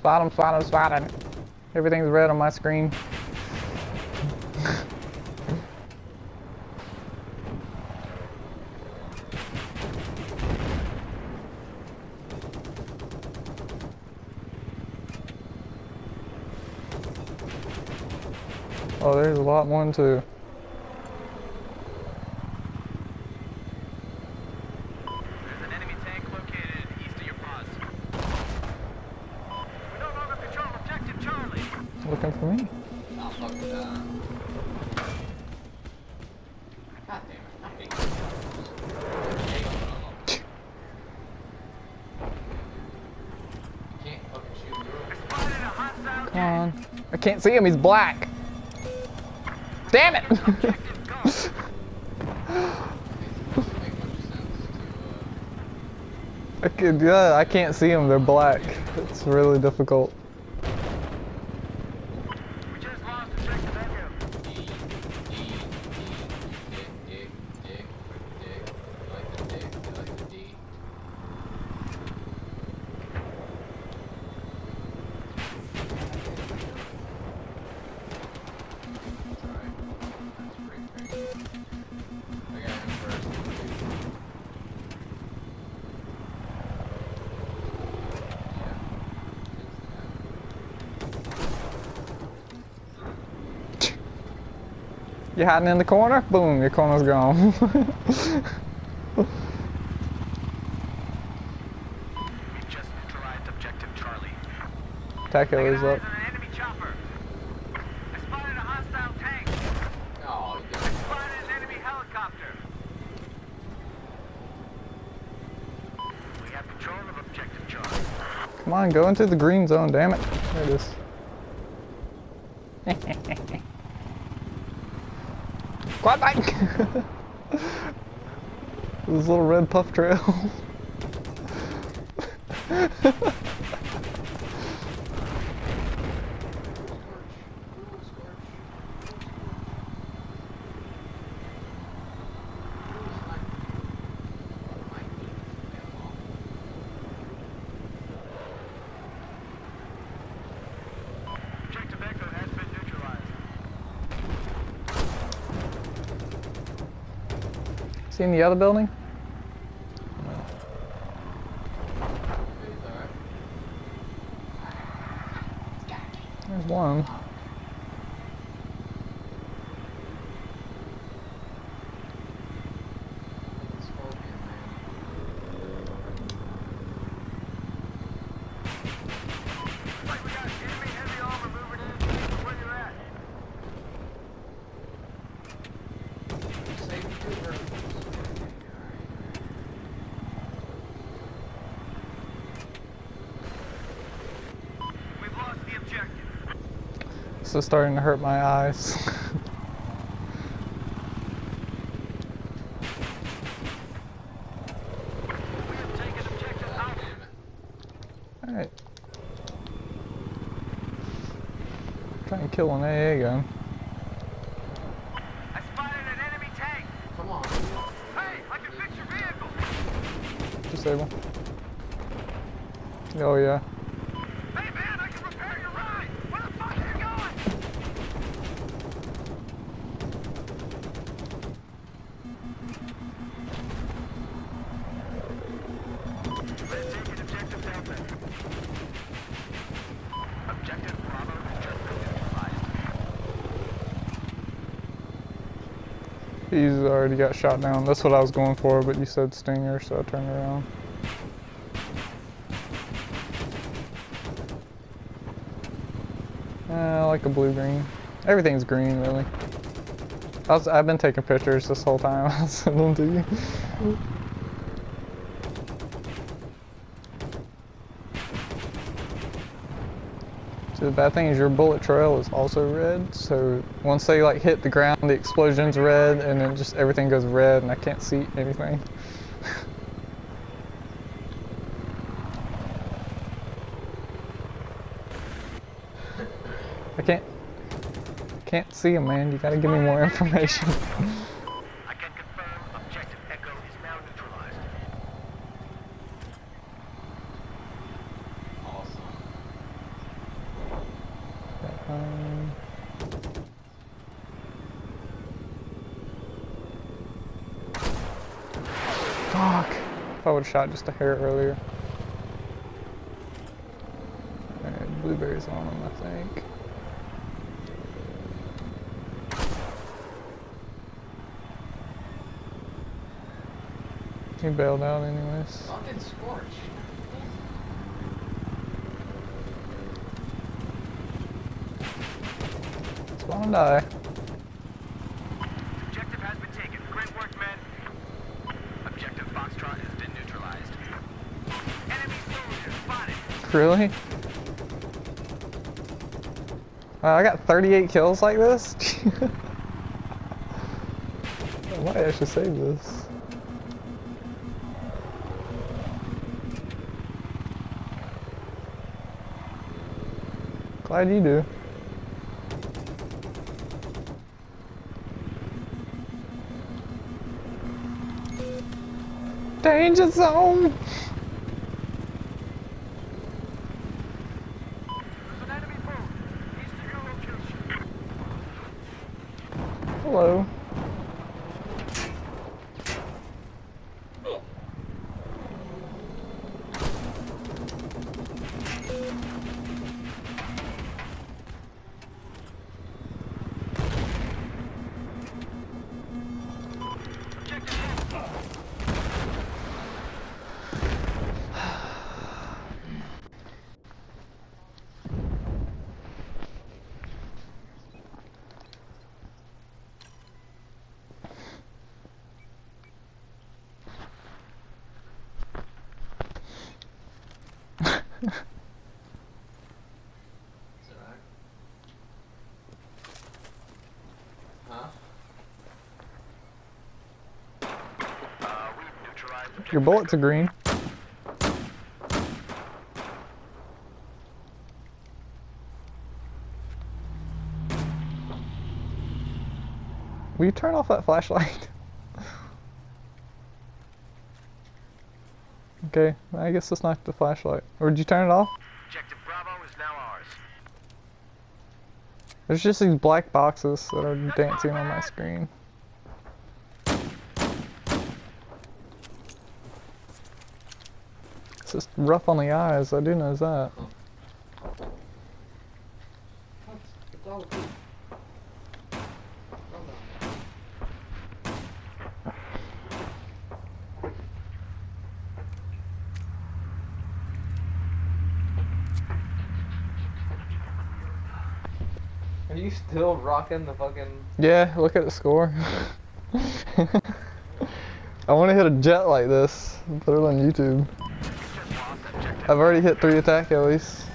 Spot him, spot him, spot him. Everything's red on my screen. oh, there's a lot more too. There's an enemy tank located east of your pause. We no longer control objective Charlie. Looking for me. Oh, fuck that. God damn it. I hate this. Can't fucking shoot through it. Spotted a hostile Come on. I can't see him, he's black. Damn it! Objective go. It doesn't make much sense to, I could, yeah, I can't see them. They're black. It's really difficult. You hiding in the corner? Boom, your corner's gone. Taco is up. Come on, go into the green zone, damn it. There it is. Quad bike! this little red puff trail. Objective Echo has been neutralized. Seen the other building? There's one. Looks like we got enemy heavy armor moving in. Where you at? We've lost the objective. This is starting to hurt my eyes. We have taken objective Alpha. Alright. Try and kill an AA gun. I spotted an enemy tank. Come on. Hey, I can fix your vehicle. Disable. Oh yeah. Hey man, I can repair your ride. Where the fuck are you going? We're taking objective Delta. Objective Bravo has just been neutralized. He's already got shot down. That's what I was going for, but you said Stinger, so I turned around. Uh, I like a blue green. Everything's green, really. I was, I've been taking pictures this whole time. I'll send them to you. So the bad thing is your bullet trail is also red. So once they like hit the ground, the explosion's red, and then just everything goes red, and I can't see anything. I can't can't see him, man. You gotta give me more information. I can confirm objective Echo is now neutralized. Awesome. Fuck. If I would have shot just a hair earlier. Alright, blueberries on them, I think. He bailed out anyways. Fucking scorch. Spawn and die. Objective has been taken. Great work, men. Objective Foxtrot has been neutralized. Enemy soldier spotted. Really? Wow, I got 38 kills like this? Why I actually save this. Glad you do. Danger zone! Your bullets are green. Will you turn off that flashlight? okay, I guess it's not the flashlight. Or did you turn it off? Objective Bravo is now ours. There's just these black boxes that are dancing on my screen. It's just rough on the eyes, I do know that. What? It's all good. Well done. Are you still rocking the fucking? Yeah, look at the score. I want to hit a jet like this and put it on YouTube. Just lost objective. I've already hit three attack at least.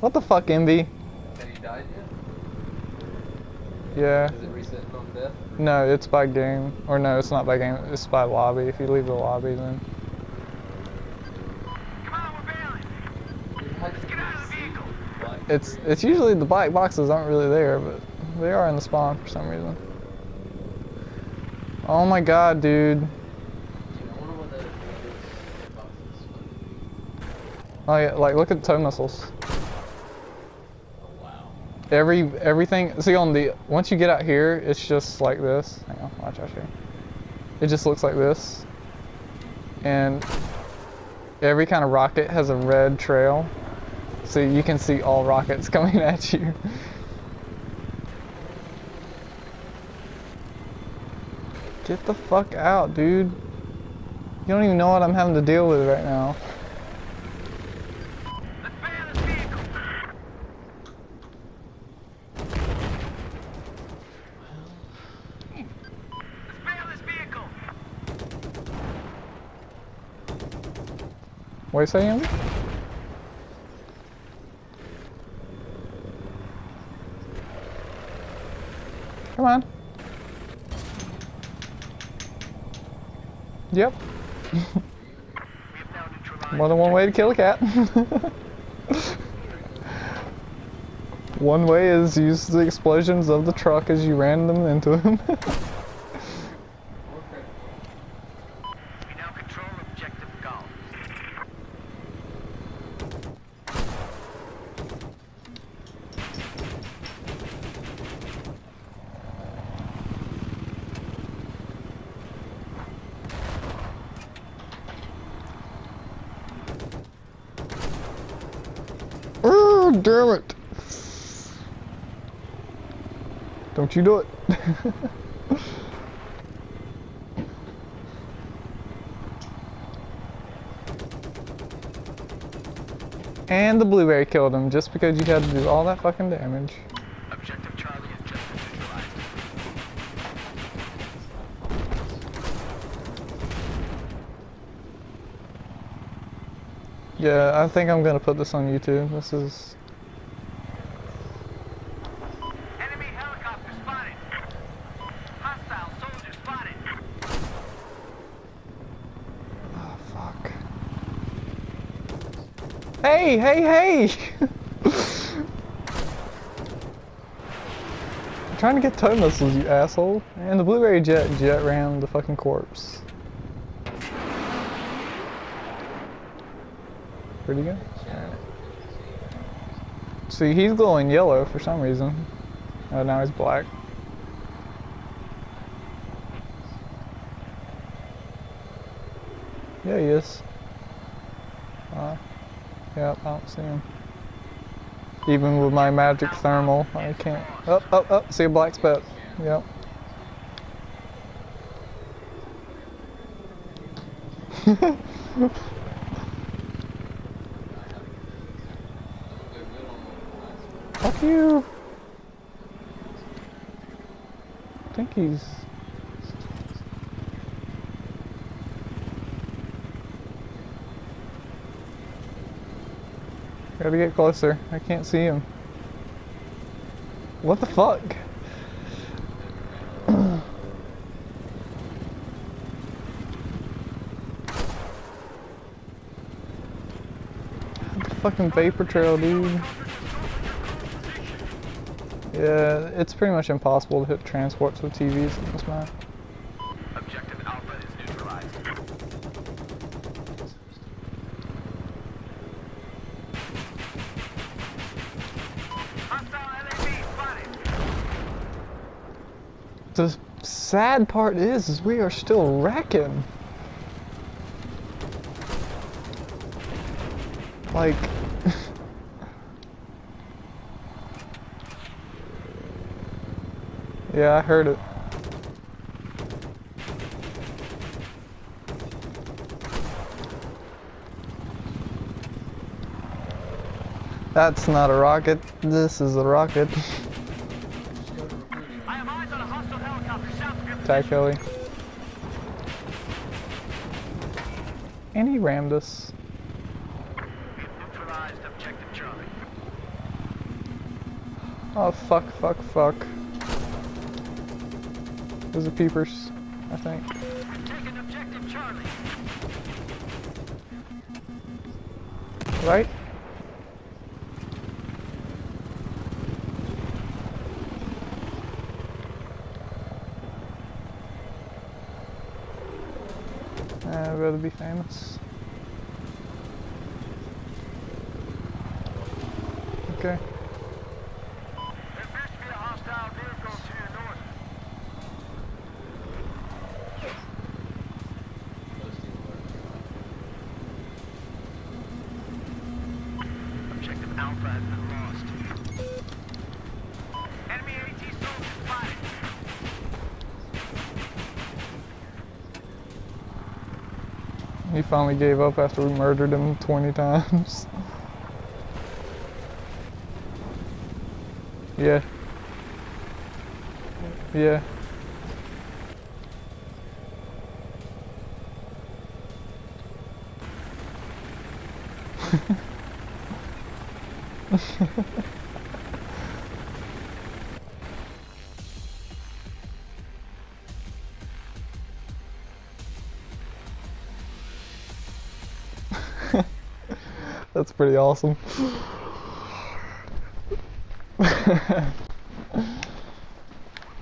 What the fuck, Envy? Have you died yet? Yeah. Is it resetting on death? No, it's by game. Or no, it's not by game. It's by lobby. If you leave the lobby, then. Come on, we're bailing. Let's Get out of the vehicle. It's it's usually the black boxes aren't really there, but they are in the spawn for some reason. Oh my god, dude. Boxes. Oh like look at the TOW missiles. Wow. Every everything. See on the once you get out here, it's just like this. Hang on, watch out here. It just looks like this, and every kind of rocket has a red trail, so you can see all rockets coming at you. Get the fuck out, dude. You don't even know what I'm having to deal with right now. What are you saying? Come on. Yep. More than one way to kill a cat. one way is use the explosions of the truck as you ran them into him. God damn it! Don't you do it. and the blueberry killed him just because you had to do all that fucking damage. Objective Charlie has just neutralized. Yeah, I think I'm gonna put this on YouTube. This is Hey, hey, hey! I'm trying to get TOW missiles, you asshole. And the blueberry jet jet ran the fucking corpse. Pretty good? he? See, he's glowing yellow for some reason. Oh, now he's black. Yeah, he is. Yep, I don't see him. Even with my magic thermal, I can't. Up, up, up. See a black spot. Yep. Fuck you. I think he's. Gotta get closer. I can't see him. What the fuck? fucking vapor trail, dude. Yeah, it's pretty much impossible to hit transports with TVs in this map. Objective Alpha is neutralized. Hostile LAV spotted. The sad part is, is we are still wrecking. Like, yeah, I heard it. That's not a rocket. This is a rocket. hostile helicopter south Attack heli. And he rammed us. We've neutralized Objective Charlie. Oh fuck, fuck, fuck. Those are peepers, I think. We've taken Objective Charlie. Right? Uh, Uh, I'd rather be famous. Okay to be a hostile vehicle to your north. Objective Alpha has been lost. Enemy AT soldier spotted. He finally gave up after we murdered him 20 times. yeah. Yeah. That's pretty awesome.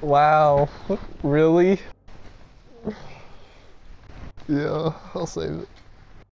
wow. Really? Yeah, I'll save it.